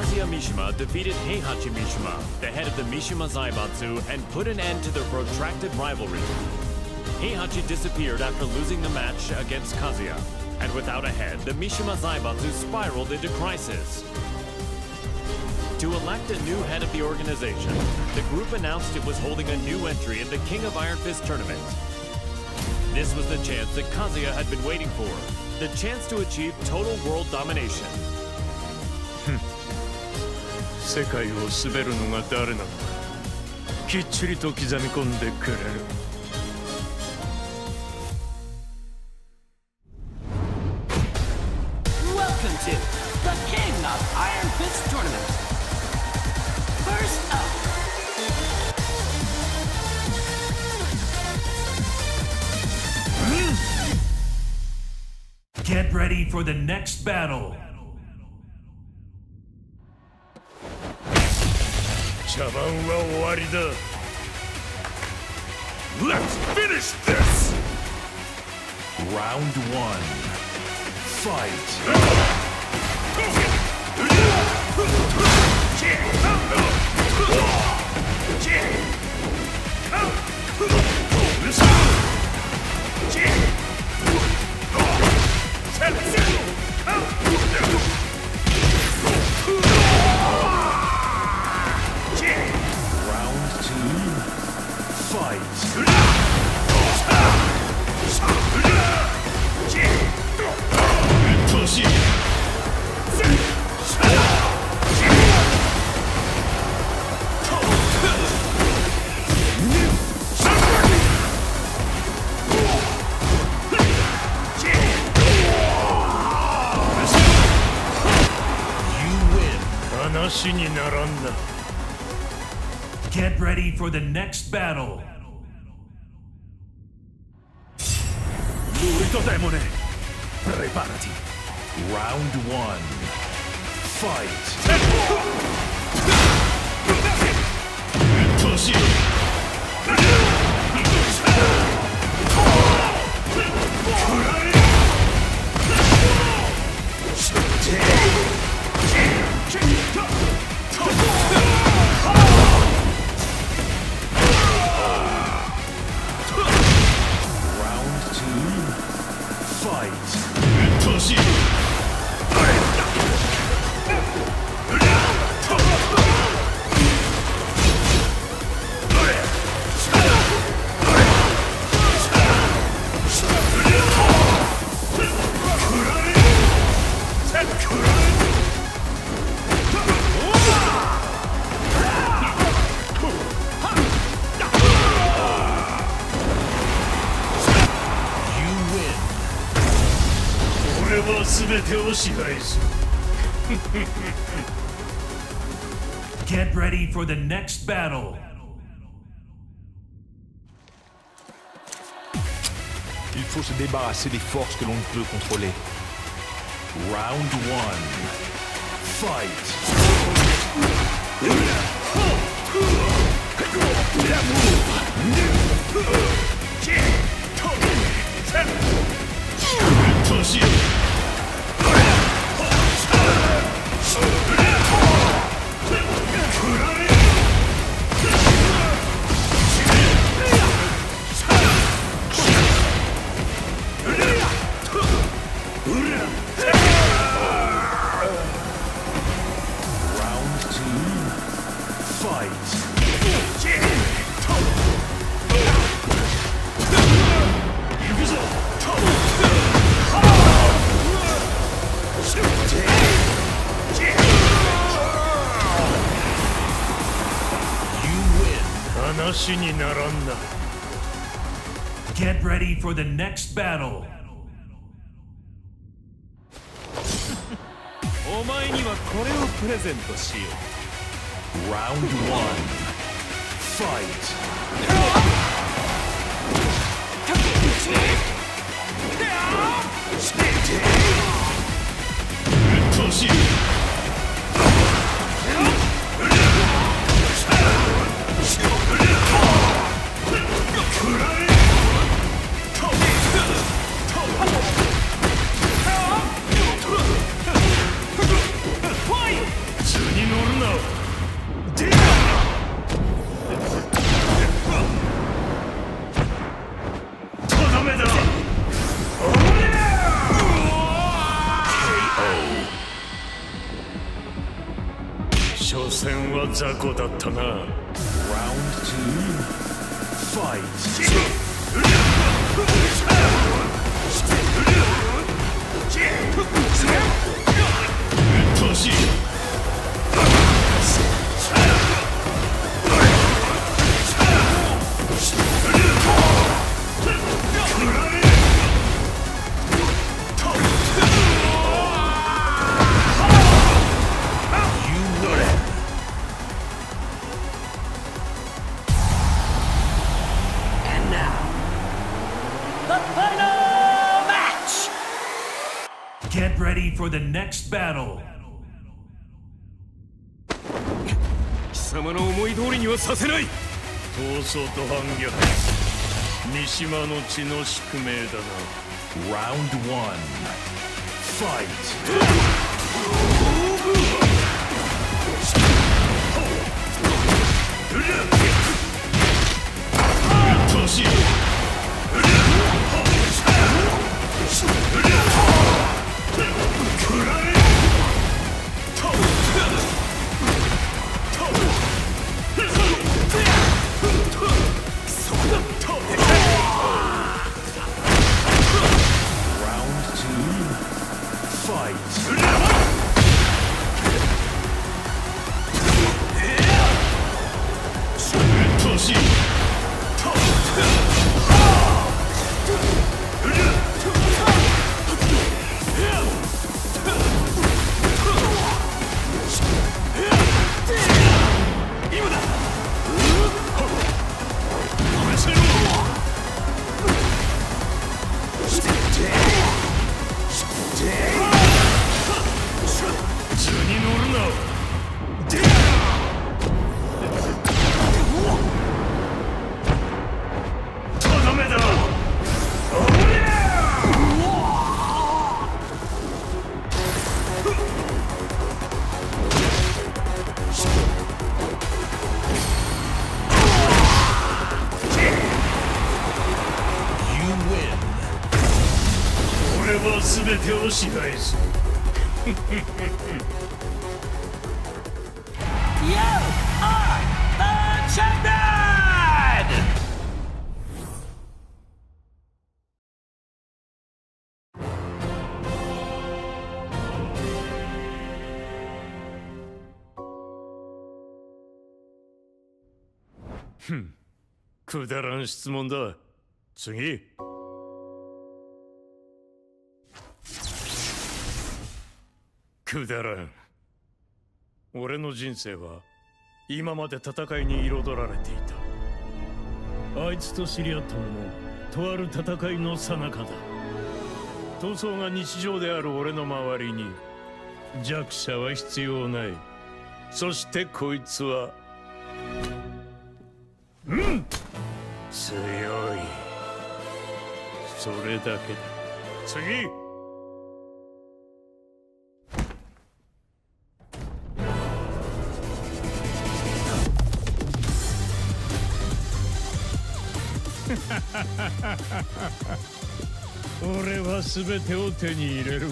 Kazuya Mishima defeated Heihachi Mishima, the head of the Mishima Zaibatsu, and put an end to their protracted rivalry. Heihachi disappeared after losing the match against Kazuya, and without a head, the Mishima Zaibatsu spiraled into crisis. To elect a new head of the organization, the group announced it was holding a new entry in the King of Iron Fist tournament. This was the chance that Kazuya had been waiting for, the chance to achieve total world domination. Hmm. 世界を滑るのが誰なのかきっちりと刻み込んでくれる Welcome to the King of Iron Fist Tournament. First up, Get ready for the next battle. 茶番は終わりだ Let's finish this! Round one. Fight. 話にならんな。Get ready for the next battle. Lurito demone! Preparati! Round one. Fight. Round は全てを支配する Get ready for the next battle. Il faut se débarrasser des forces que l'on ne peut contrôler. Round one. Fight. 話にならんな Get ready for the next battle お前にはこれをプレゼントしよう Round 1 Fight うっとうしい雑魚だったな Round two. Fight. Get ready for the next battle. 貴様の思い通りにはさせない闘争と反逆三島の血の宿命だな Round one. Fight. うってを支配する You are the champion!「くだらん質問だ次くだらん。俺の人生は今まで戦いに彩られていた。あいつと知り合ったのもとある戦いの最中だ。闘争が日常である俺の周りに弱者は必要ない。そしてこいつはうん！強い。それだけだ。次！俺は全てを手に入れる。